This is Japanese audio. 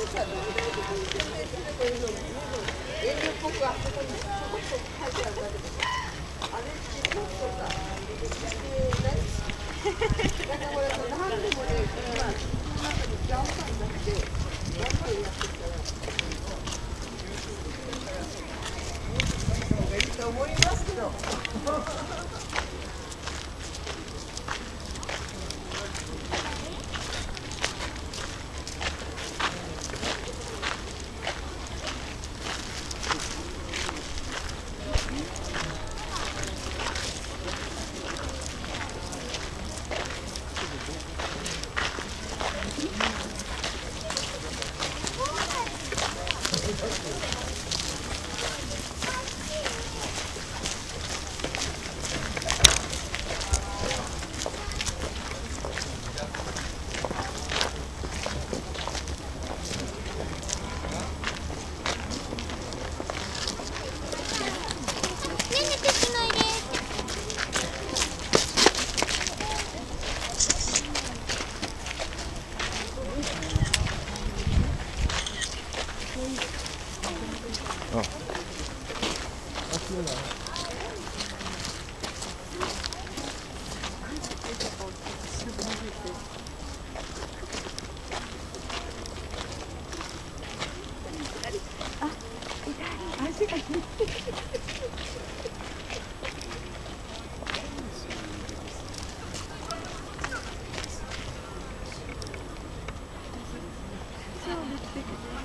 とさ、どれだけこう宣伝すればいいのに、遠慮っぽくあそこにちょこっと書いてあるだけで、あれってちょっとさ、で Thank you.